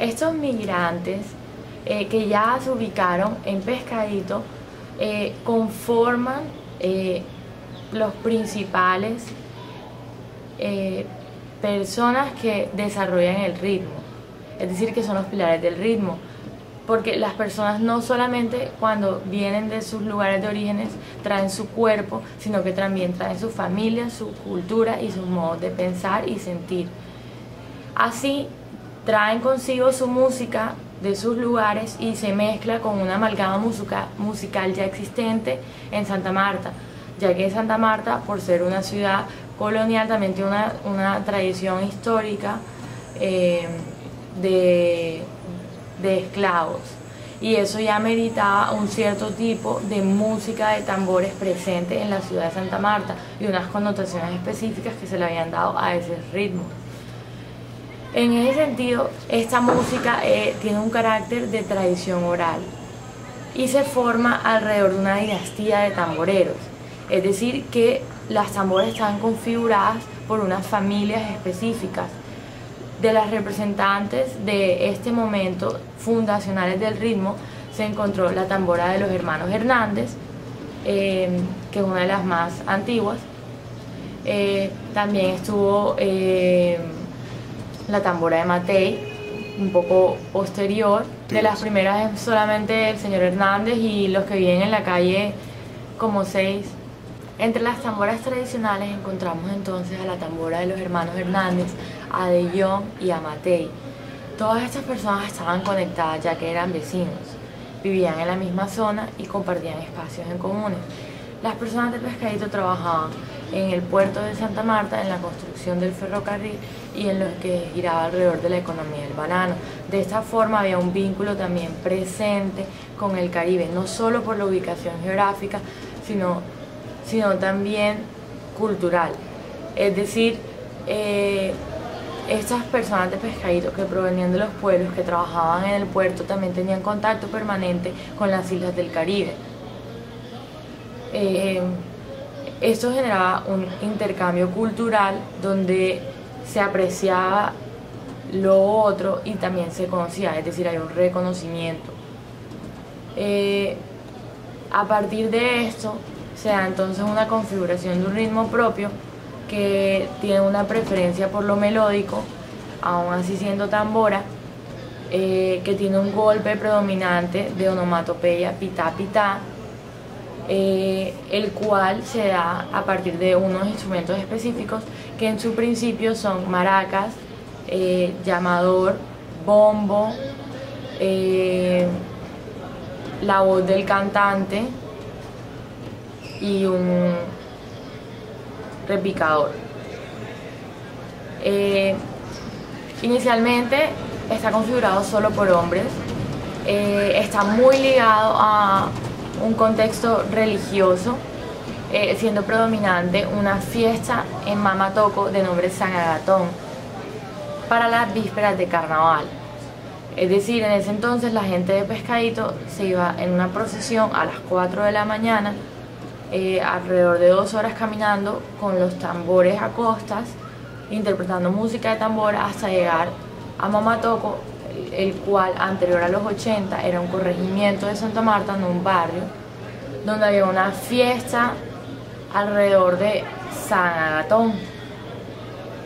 Estos migrantes eh, que ya se ubicaron en Pescadito eh, conforman eh, los principales personas que desarrollan el ritmo, es decir, que son los pilares del ritmo porque las personas no solamente cuando vienen de sus lugares de orígenes traen su cuerpo, sino que también traen su familia, su cultura y sus modos de pensar y sentir. Así, traen consigo su música de sus lugares y se mezcla con una amalgama musical ya existente en Santa Marta, ya que Santa Marta, por ser una ciudad colonial, también tiene una, tradición histórica eh, de de esclavos y eso ya meritaba un cierto tipo de música de tambores presente en la ciudad de Santa Marta y unas connotaciones específicas que se le habían dado a ese ritmo. En ese sentido, esta música eh, tiene un carácter de tradición oral y se forma alrededor de una dinastía de tamboreros, es decir, que las tambores están configuradas por unas familias específicas de las representantes de este momento fundacionales del ritmo se encontró la tambora de los hermanos Hernández, eh, que es una de las más antiguas. Eh, también estuvo la tambora de Matei, un poco posterior. De las primeras es solamente el señor Hernández y los que viven en la calle como seis entre las tamboras tradicionales encontramos entonces a la tambora de los hermanos Hernández, a De Jong y a Matei. Todas estas personas estaban conectadas ya que eran vecinos, vivían en la misma zona y compartían espacios en comunes. Las personas de Pescadito trabajaban en el puerto de Santa Marta, en la construcción del ferrocarril y en lo que giraba alrededor de la economía del banano. De esta forma había un vínculo también presente con el Caribe, no solo por la ubicación geográfica, sino sino también cultural. Es decir, eh, estas personas de pescadito que provenían de los pueblos, que trabajaban en el puerto, también tenían contacto permanente con las islas del Caribe. Eh, esto generaba un intercambio cultural donde se apreciaba lo otro y también se conocía, es decir, hay un reconocimiento. Eh, a partir de esto, se da entonces una configuración de un ritmo propio que tiene una preferencia por lo melódico, aún así siendo tambora, eh, que tiene un golpe predominante de onomatopeya pitá pitá, eh, el cual se da a partir de unos instrumentos específicos que en su principio son maracas, eh, llamador, bombo, la voz del cantante, y un repicador. Eh, inicialmente está configurado solo por hombres, eh, está muy ligado a un contexto religioso, eh, siendo predominante una fiesta en Mamatoco de nombre San Agatón para las vísperas de carnaval. Es decir, en ese entonces la gente de Pescadito se iba en una procesión a las 4 de la mañana eh, alrededor de dos horas caminando con los tambores a costas, interpretando música de tambor hasta llegar a Mamatoco, el cual anterior a los 80 era un corregimiento de Santa Marta, no un barrio, donde había una fiesta alrededor de San Agatón,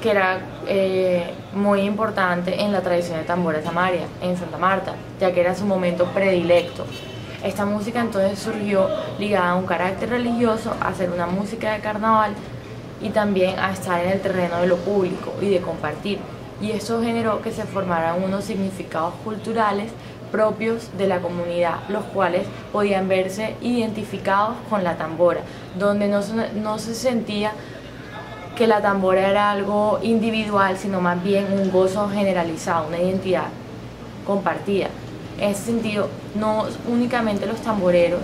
que era eh, muy importante en la tradición de tambores Samaria, en Santa Marta, ya que era su momento predilecto. Esta música entonces surgió ligada a un carácter religioso, a hacer una música de carnaval y también a estar en el terreno de lo público y de compartir. Y eso generó que se formaran unos significados culturales propios de la comunidad, los cuales podían verse identificados con la tambora, donde no no se sentía que la tambora era algo individual, sino más bien un gozo generalizado, una identidad compartida. En ese sentido, no únicamente los tamboreros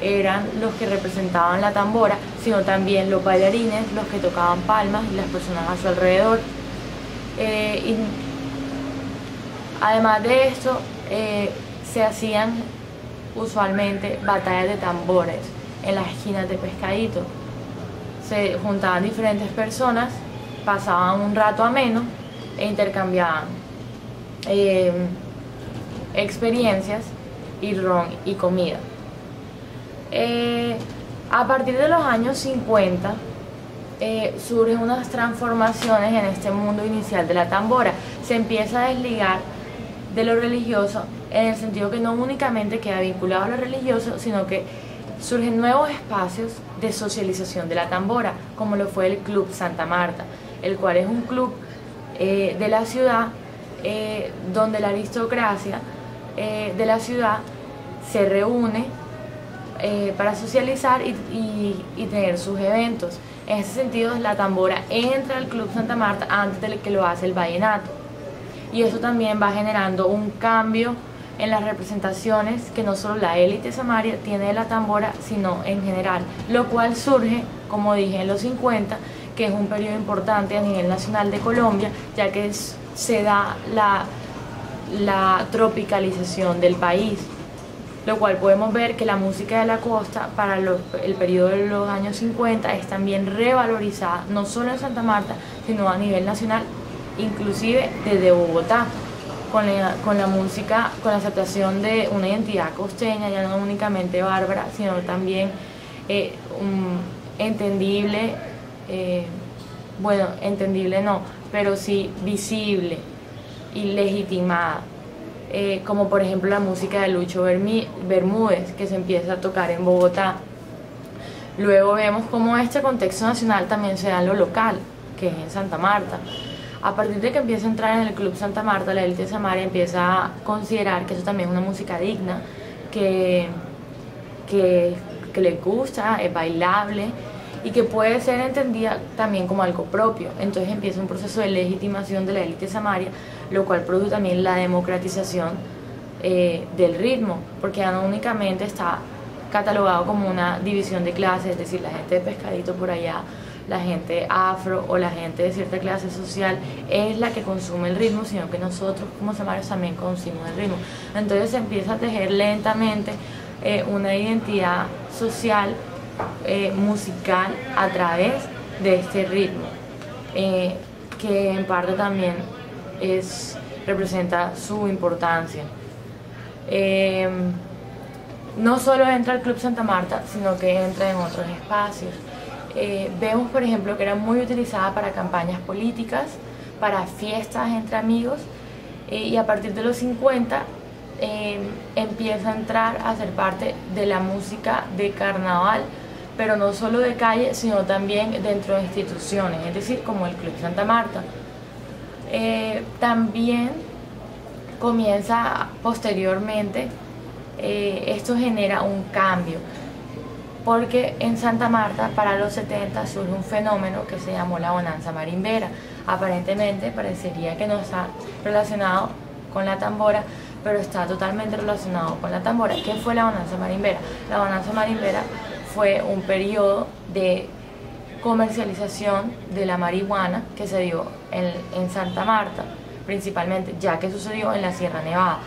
eran los que representaban la tambora, sino también los bailarines, los que tocaban palmas y las personas a su alrededor. Eh, además de esto, eh, se hacían usualmente batallas de tambores en las esquinas de pescadito. Se juntaban diferentes personas, pasaban un rato ameno e intercambiaban. Eh, experiencias y ron y comida. A partir de los años 50 eh, surgen unas transformaciones en este mundo inicial de la tambora. Se empieza a desligar de lo religioso en el sentido que no únicamente queda vinculado a lo religioso, sino que surgen nuevos espacios de socialización de la tambora, como lo fue el Club Santa Marta, el cual es un club eh, de la ciudad eh, donde la aristocracia eh, de la ciudad se reúne para socializar y, y, tener sus eventos. En ese sentido, la tambora entra al Club Santa Marta antes de que lo hace el vallenato. Y eso también va generando un cambio en las representaciones que no solo la élite samaria tiene de la tambora, sino en general, lo cual surge, como dije, en los 50, que es un periodo importante a nivel nacional de Colombia, ya que se da la, la tropicalización del país, lo cual podemos ver que la música de la costa para el periodo de los años 50 es también revalorizada, no solo en Santa Marta, sino a nivel nacional, inclusive desde Bogotá con la, música, con la aceptación de una identidad costeña, ya no únicamente bárbara, sino también eh, entendible, eh, bueno, entendible no, pero sí visible y legitimada. Eh, como por ejemplo la música de Lucho Bermúdez, que se empieza a tocar en Bogotá. Luego vemos cómo este contexto nacional también se da en lo local, que es en Santa Marta. A partir de que empieza a entrar en el Club Santa Marta, la élite Samaria empieza a considerar que eso también es una música digna, que, que, le gusta, es bailable y que puede ser entendida también como algo propio. Entonces empieza un proceso de legitimación de la élite samaria, lo cual produce también la democratización eh, del ritmo, porque ya no únicamente está catalogado como una división de clases, es decir, la gente de pescadito por allá la gente afro o la gente de cierta clase social es la que consume el ritmo, sino que nosotros como samarios también consumimos el ritmo. Entonces se empieza a tejer lentamente eh, una identidad social, eh, musical, a través de este ritmo, eh, que en parte también es, representa su importancia. no solo entra al Club Santa Marta, sino que entra en otros espacios. Eh, vemos, por ejemplo, que era muy utilizada para campañas políticas, para fiestas entre amigos, eh, y a partir de los 50 eh, empieza a entrar a ser parte de la música de carnaval, pero no solo de calle, sino también dentro de instituciones, es decir, como el Club Santa Marta. también comienza posteriormente, esto genera un cambio porque en Santa Marta para los 70 surge un fenómeno que se llamó la bonanza marimbera. Aparentemente parecería que no está relacionado con la tambora, pero está totalmente relacionado con la tambora. ¿Qué fue la bonanza marimbera? La bonanza marimbera fue un periodo de comercialización de la marihuana que se dio en, en Santa Marta, principalmente, ya que sucedió en la Sierra Nevada.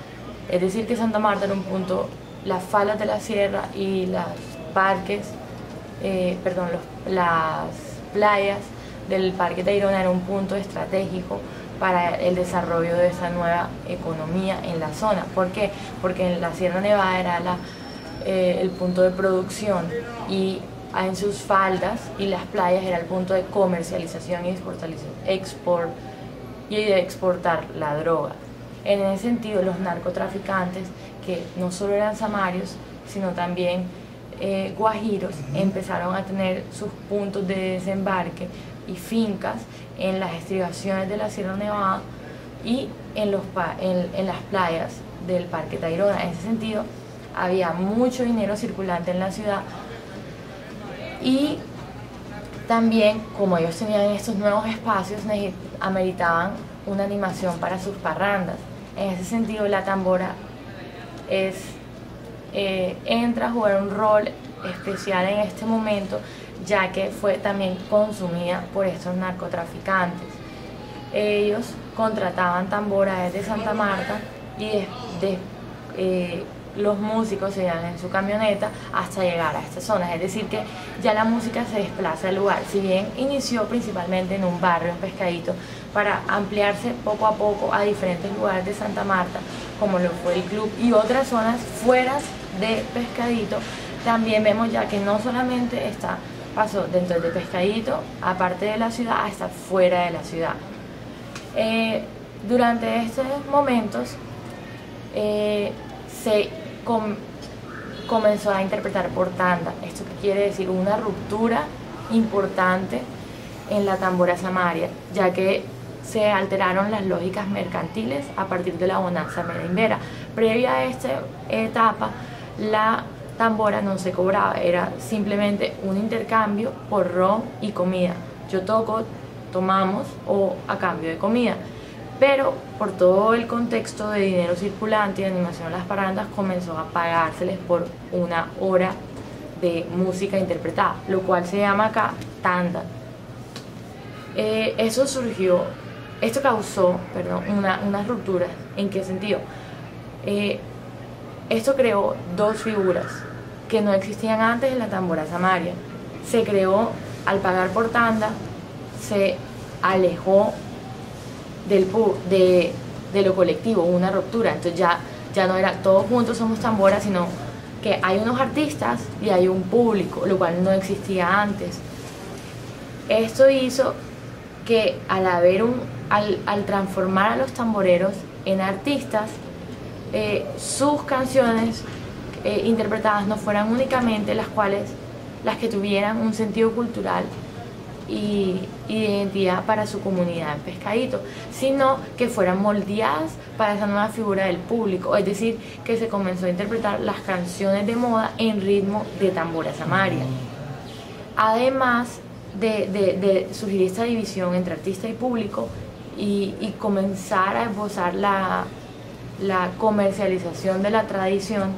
Es decir, que Santa Marta era un punto, las falas de la sierra y las parques, eh, perdón, las playas del Parque Tayrona era un punto estratégico para el desarrollo de esa nueva economía en la zona. ¿Por qué? Porque en la Sierra Nevada era la, eh, el punto de producción y en sus faldas y las playas era el punto de comercialización y export, y de exportar la droga. En ese sentido, los narcotraficantes, que no solo eran samarios, sino también eh, guajiros empezaron a tener sus puntos de desembarque y fincas en las estribaciones de la Sierra Nevada y en, los, en, las playas del Parque Tayrona. En ese sentido, había mucho dinero circulante en la ciudad y también, como ellos tenían estos nuevos espacios, ameritaban una animación para sus parrandas. En ese sentido, la tambora eh, entra a jugar un rol especial en este momento, ya que fue también consumida por estos narcotraficantes. Ellos contrataban tambora desde Santa Marta y de, eh, los músicos se iban en su camioneta hasta llegar a estas zonas, es decir que ya la música se desplaza al lugar, si bien inició principalmente en un barrio, en Pescadito, para ampliarse poco a poco a diferentes lugares de Santa Marta, como lo fue el club y otras zonas fuera de Pescadito, también vemos ya que no solamente está pasó dentro de Pescadito, aparte de la ciudad, hasta fuera de la ciudad. Eh, durante estos momentos eh, se comenzó a interpretar por tanda. Esto quiere decir una ruptura importante en la tambora samaria, ya que se alteraron las lógicas mercantiles a partir de la bonanza merimbera. Previa a esta etapa, la tambora no se cobraba, era simplemente un intercambio por ron y comida. Yo toco, tomamos o a cambio de comida. Pero por todo el contexto de dinero circulante y animación a las parandas comenzó a pagárseles por una hora de música interpretada, lo cual se llama acá tanda. Eh, eso surgió, esto causó, perdón, una, unas rupturas. ¿En qué sentido? Eh, esto creó dos figuras que no existían antes en la tambora samaria. Se creó al pagar por tanda, se alejó del de, de lo colectivo, una ruptura. Entonces ya, ya no era todos juntos somos tambora, sino que hay unos artistas y hay un público, lo cual no existía antes. Esto hizo que al haber un, al, al transformar a los tamboreros en artistas, eh, sus canciones eh, interpretadas no fueran únicamente las cuales las que tuvieran un sentido cultural y, identidad para su comunidad en Pescadito, sino que fueran moldeadas para esa nueva figura del público, es decir, que se comenzó a interpretar las canciones de moda en ritmo de tambora samaria. Además de, surgir esta división entre artista y público y, comenzar a esbozar la comercialización de la tradición,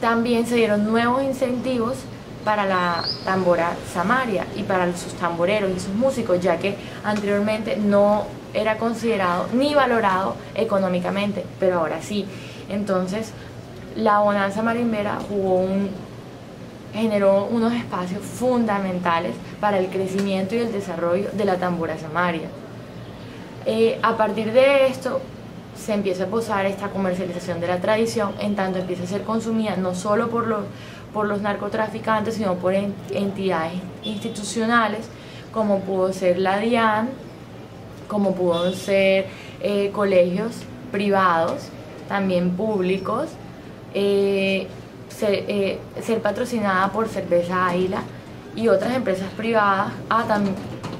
también se dieron nuevos incentivos para la tambora samaria y para sus tamboreros y sus músicos, ya que anteriormente no era considerado ni valorado económicamente, pero ahora sí. Entonces, la bonanza marimbera jugó un, generó unos espacios fundamentales para el crecimiento y el desarrollo de la tambora samaria. Eh, a partir de esto, se empieza a posar esta comercialización de la tradición, en tanto empieza a ser consumida no solo por los, por los narcotraficantes, sino por entidades institucionales, como pudo ser la DIAN, como pudo ser eh, colegios privados, también públicos, eh, eh, ser, patrocinada por Cerveza Águila y otras empresas privadas, ah,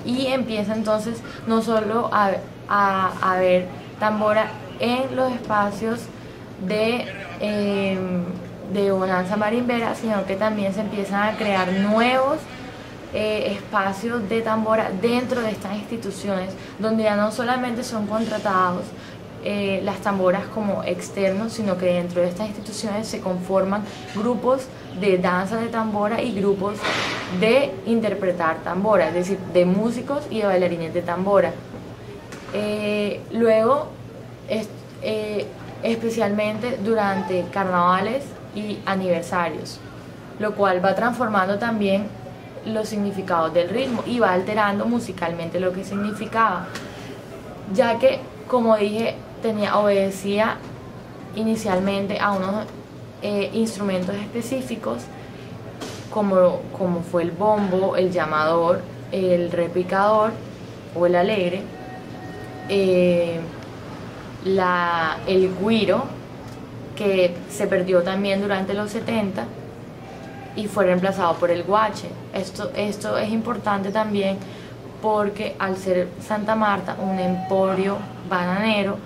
y empieza entonces no solo a, a, a ver tambora en los espacios de, em, de bonanza marimbera, sino que también se empiezan a crear nuevos eh, espacios de tambora dentro de estas instituciones, donde ya no solamente son contratados eh, las tamboras como externos, sino que dentro de estas instituciones se conforman grupos de danza de tambora y grupos de interpretar tambora, es decir, de músicos y de bailarines de tambora. Eh, luego eh, especialmente durante carnavales y aniversarios, lo cual va transformando también los significados del ritmo y va alterando musicalmente lo que significaba, ya que, como dije, tenía, obedecía inicialmente a unos eh, instrumentos específicos, como, como fue el bombo, el llamador, el repicador o el alegre. Eh, la, el guiro, que se perdió también durante los 70 y fue reemplazado por el guache. Esto, esto es importante también porque al ser Santa Marta un emporio bananero,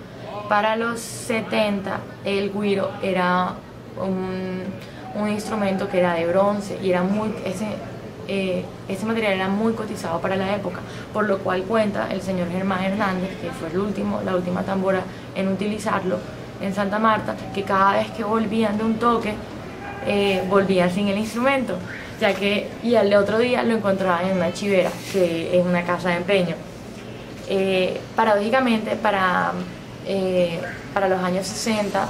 para los 70 el guiro era un, un instrumento que era de bronce y era muy, ese, eh, este material era muy cotizado para la época, por lo cual cuenta el señor Germán Hernández, que fue el último, la última tambora en utilizarlo en Santa Marta, que cada vez que volvían de un toque, eh, volvían sin el instrumento, ya que y al otro día lo encontraban en una chivera, que es una casa de empeño. Eh, paradójicamente, para, para los años 60,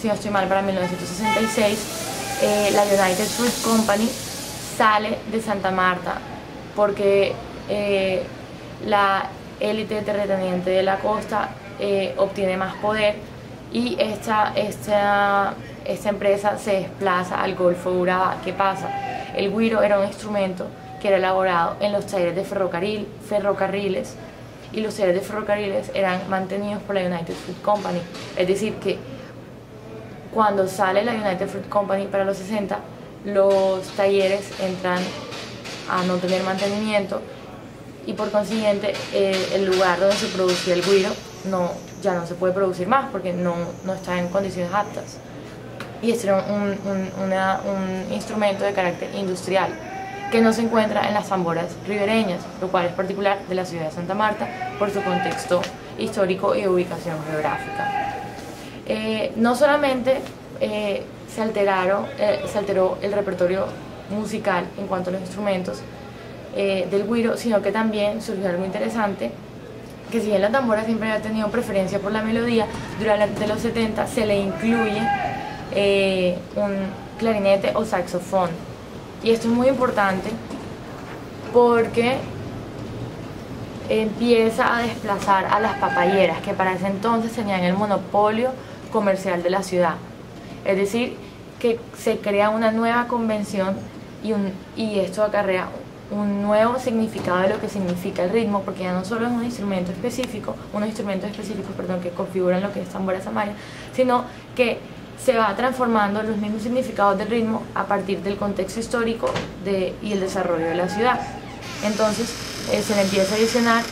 si no estoy mal, para 1966, la United Fruit Company sale de Santa Marta porque eh, la, élite terrateniente de la costa eh, obtiene más poder y esta, esta, esta empresa se desplaza al Golfo de Urabá. ¿Qué pasa? El guiro era un instrumento que era elaborado en los talleres de ferrocarril, ferrocarriles y los talleres de ferrocarriles eran mantenidos por la United Fruit Company. Es decir, que cuando sale la United Fruit Company para los 60, los talleres entran a no tener mantenimiento y por consiguiente eh, el lugar donde se producía el guiro no, ya no se puede producir más porque no, no está en condiciones aptas. Y este era un, un, instrumento de carácter industrial que no se encuentra en las zamboras ribereñas, lo cual es particular de la ciudad de Santa Marta por su contexto histórico y ubicación geográfica. Eh, no solamente eh, se, alteraron, se alteró el repertorio musical en cuanto a los instrumentos eh, del guiro, sino que también surgió algo interesante, que si bien la tambora siempre había tenido preferencia por la melodía, durante los 70 se le incluye eh, un clarinete o saxofón. Y esto es muy importante porque empieza a desplazar a las papayeras, que para ese entonces tenían el monopolio comercial de la ciudad. Es decir, que se crea una nueva convención y, y esto acarrea un nuevo significado de lo que significa el ritmo, porque ya no solo es un instrumento específico, unos instrumentos específicos, perdón, que configuran lo que es tambora samaya, sino que se va transformando los mismos significados del ritmo a partir del contexto histórico y el desarrollo de la ciudad. Entonces eh, se le empieza a adicionar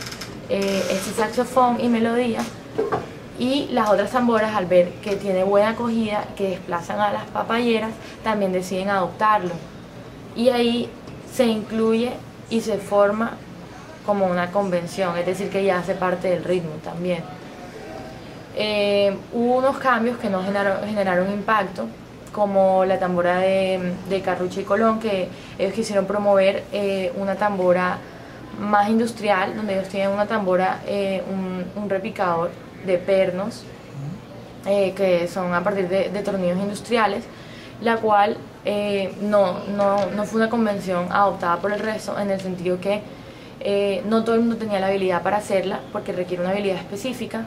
eh, este saxofón y melodía y las otras tamboras al ver que tiene buena acogida, que desplazan a las papayeras, también deciden adoptarlo y ahí se incluye y se forma como una convención, es decir, que ya hace parte del ritmo también. Eh, hubo unos cambios que no generaron, generaron impacto, como la tambora de, de Carrucha y Colón, que ellos quisieron promover eh, una tambora más industrial, donde ellos tienen una tambora, eh, un, repicador de pernos, que son a partir de, de tornillos industriales, la cual eh, no, no, no, fue una convención adoptada por el resto en el sentido que eh, no todo el mundo tenía la habilidad para hacerla porque requiere una habilidad específica.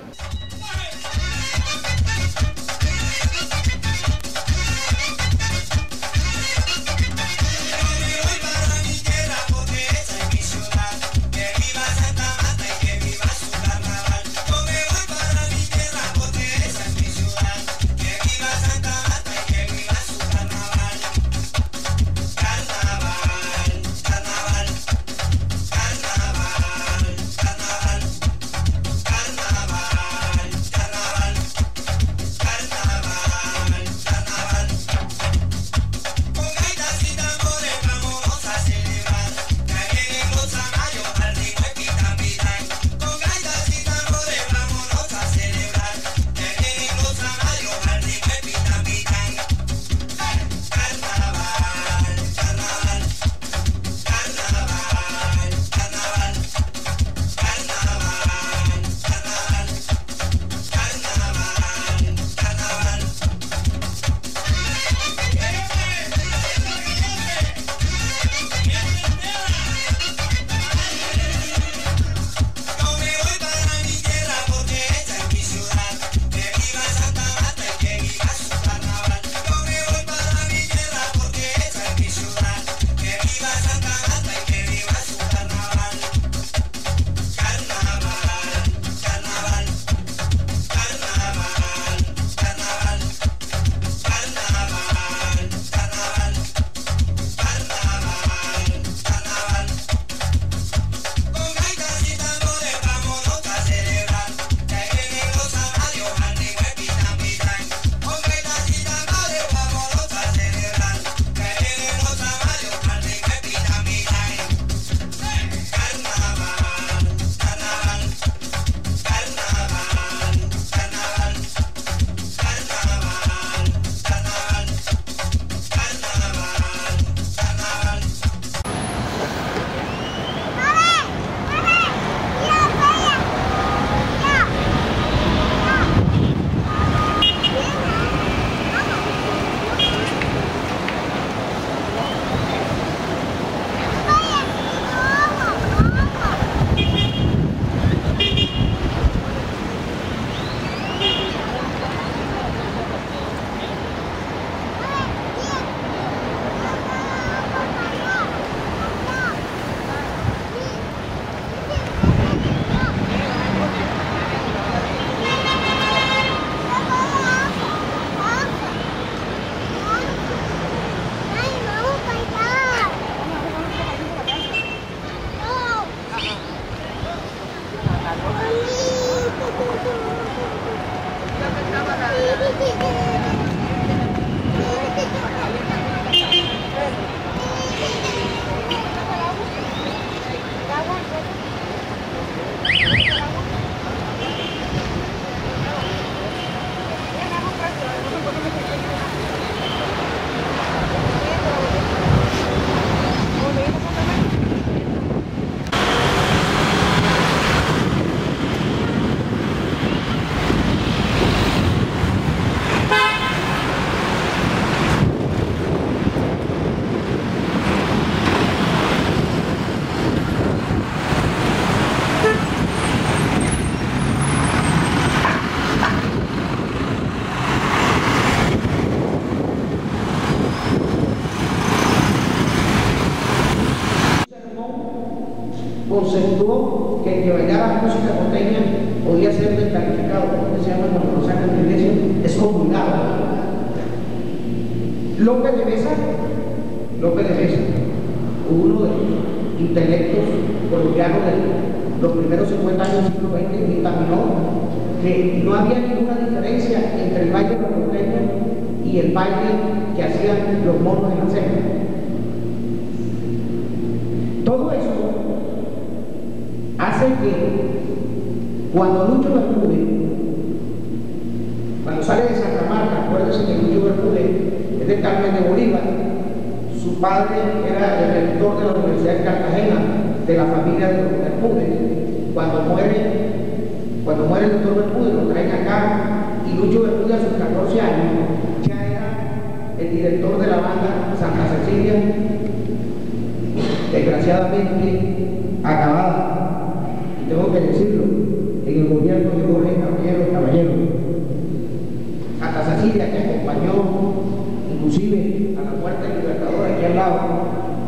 López de Mesa, López de Mesa, uno de los intelectos colombianos de los primeros 50 años del siglo XX, dictaminó que no había ninguna diferencia entre el baile costeño y el baile que hacían los monos en la cena. Todo eso hace que cuando Lucho Bermúdez, cuando sale de Santa Marta, acuérdense que Lucho Bermúdez es de Carmen de Bolívar. Su padre era el rector de la Universidad de Cartagena, de la familia de los Bermúdez. Cuando muere, cuando muere el doctor Bermúdez, lo traen acá y Lucho Bermúdez a sus 14 años ya era el director de la banda Santa Cecilia, desgraciadamente acabada. Y tengo que decirlo, en el gobierno de Jorge Caballero Caballero. Santa Cecilia que acompañó inclusive a la Puerta del Libertador, aquí al lado,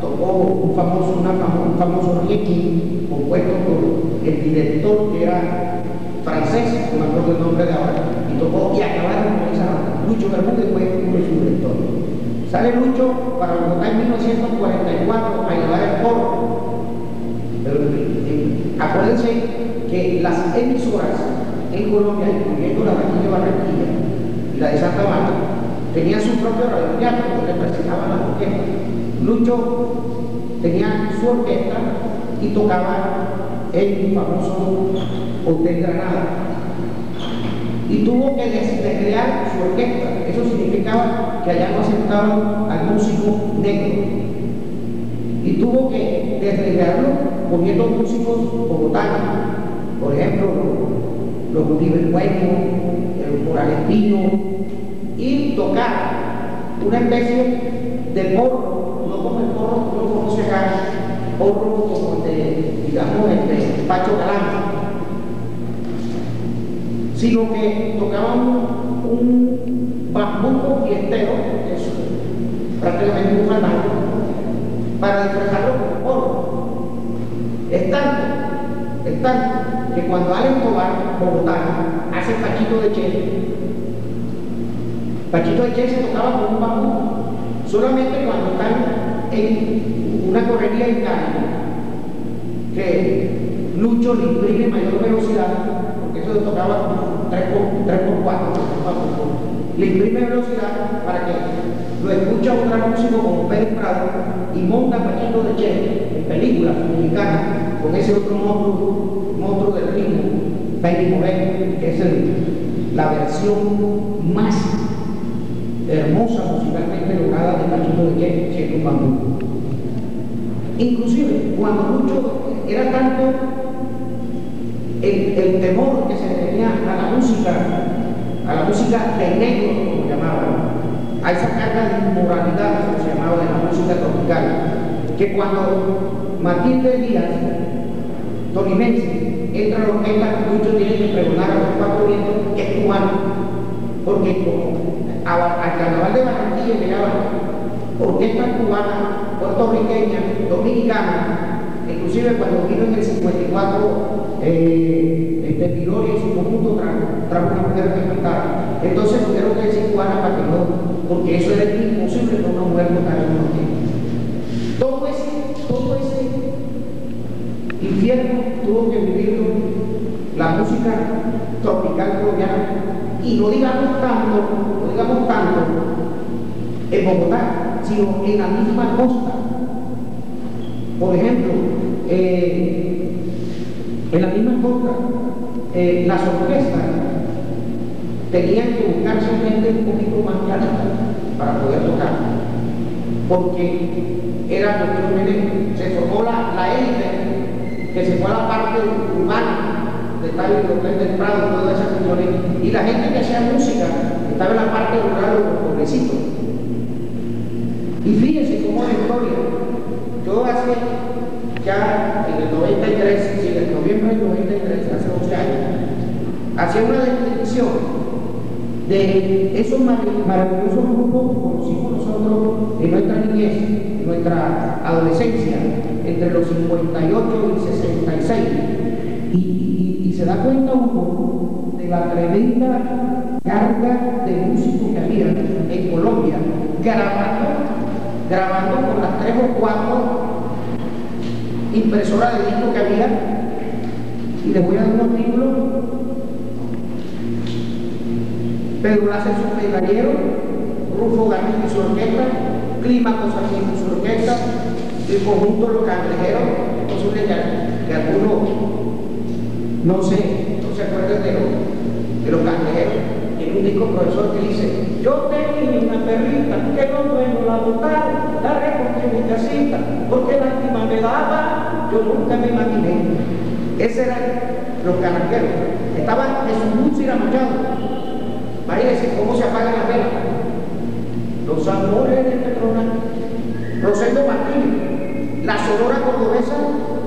tocó un famoso, una, un famoso Rieki, compuesto por el director que era francés, no me acuerdo el nombre de ahora, y tocó y acabaron con esa Lucho Bermúdez fue uno de sus directores. Sale Lucho para Bogotá en 1944 a llevar el coro. Pero, eh, acuérdense que las emisoras en Colombia, incluyendo la de Barranquilla y la de Santa Marta, tenía su propio radioteatro donde presentaban la orquesta. Lucho tenía su orquesta y tocaba el famoso Hotel Granada. Y tuvo que descrear su orquesta. Eso significaba que allá no aceptaban al músico negro. Y tuvo que descrearlo poniendo músicos bogotanos. Por ejemplo, los, los Bueno, el Moralestino, tocar una especie de porro, no como el porro que uno conoce acá, porro como el de, digamos, el de Pacho Galán, sino que tocaban un bambuco fiestero, que es prácticamente un fantasma, para disfrazarlo con el porro. Es tanto, es tanto, que cuando Alex Tobar, Bogotá, hace pachito de Che, Paquito de Che se tocaba con un bambú. Solamente cuando están en una correría en carro, que Lucho le imprime mayor velocidad, porque eso tocaba 3x4, le imprime velocidad para que lo escucha un músico como Pérez Prado y monta Paquito de Che en películas mexicanas con ese otro monstruo, monstruo del ritmo, Benny Moreno, que es la versión más hermosa musicalmente lograda de Paquito de Che, Che Bambú. Inclusive, cuando mucho era tanto el, temor que se tenía a la música, a la música de negro, como llamaban, a esa carga de inmoralidad, como se llamaba, de la música tropical, que cuando Matilde Díaz, tolimense, entra a la orquesta, muchos tienen que preguntar a los cuatro vientos que es cubano, porque como al carnaval de Barranquilla llegaban orquestas cubanas, puertorriqueñas, dominicanas, inclusive cuando vino en el 54 eh, este Pilorio y su conjunto trajo una mujer que cantara. Entonces tuvieron que decir cubana para que no, porque eso era imposible con una mujer tocar en una orquesta. Todo ese, todo ese infierno tuvo que vivirlo la música tropical colombiana y no digamos tanto, Bogotá, sino en la misma costa. Por ejemplo, eh, en la misma costa, eh, las orquestas tenían que buscarse gente un poquito más clarita para poder tocar, porque era que se formó la, élite que se fue a la parte urbana estar en el del Prado, todas esas cuestiones, y la gente que hacía música estaba en la parte rural de los pobrecitos. Y fíjense cómo la historia. Yo hace ya en el 93, sí, en noviembre del 93, hace 11 años, hacía una descripción de esos maravillosos grupos que conocimos nosotros en nuestra niñez, en nuestra adolescencia, entre los 58 y 60 cuatro impresoras de disco que había y les voy a dar unos títulos. Pedro Láser su Rufo García y su orquesta, Clímaco Sarmiento y su orquesta, el conjunto Los Cangrejeros, es posible que, que algunos no se, no se acuerden de, los, de los cangrejeros. Disco profesor que dice, yo tenía una perrita que no dueños la botaron, la recogí en mi casita, porque lástima me daba, yo nunca me imaginé. Ese eran los cangrejeros. Estaban Jesús y Machado. Imagínense cómo se apagan las velas. Los amores de Petrona, Rosendo Martínez, la Sonora Cordobesa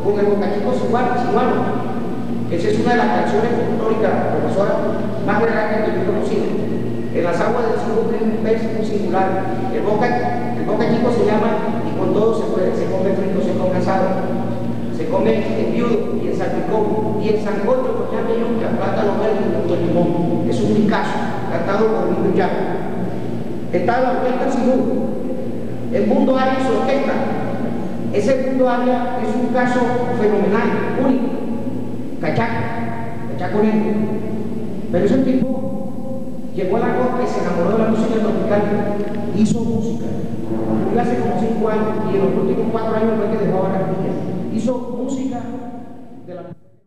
con el Bocachico Chihuahua. Esa es una de las canciones folclóricas, profesora, más grandes que yo he conocido. En las aguas del sur tiene un pez muy singular. El boca, chico se llama, y con todo se puede, se come frito, se come asado, se come en viudo y en salpicón, y en sancocho con llame yuca, plátano verde y con limón. Es un Picasso, cantado por Nino ya. Está la orquesta Sinú, el mundo área y su orquesta. Ese mundo área es un caso fenomenal, único cachaco, cachaco negro. Pero ese tipo llegó a la costa y se enamoró de la música tropical, hizo música. Hace como cinco años y en los últimos cuatro años fue que dejó a Barranquilla. Hizo música